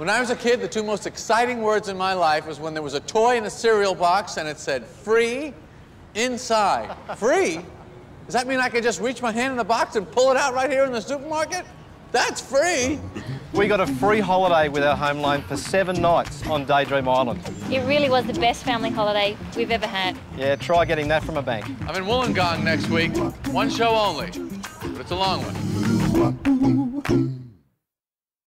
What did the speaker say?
When I was a kid, the two most exciting words in my life was when there was a toy in a cereal box and it said free inside. Free? Does that mean I can just reach my hand in the box and pull it out right here in the supermarket? That's free. We got a free holiday with our home loan for seven nights on Daydream Island. It really was the best family holiday we've ever had. Yeah, try getting that from a bank. I'm in Wollongong next week. One show only, but it's a long one.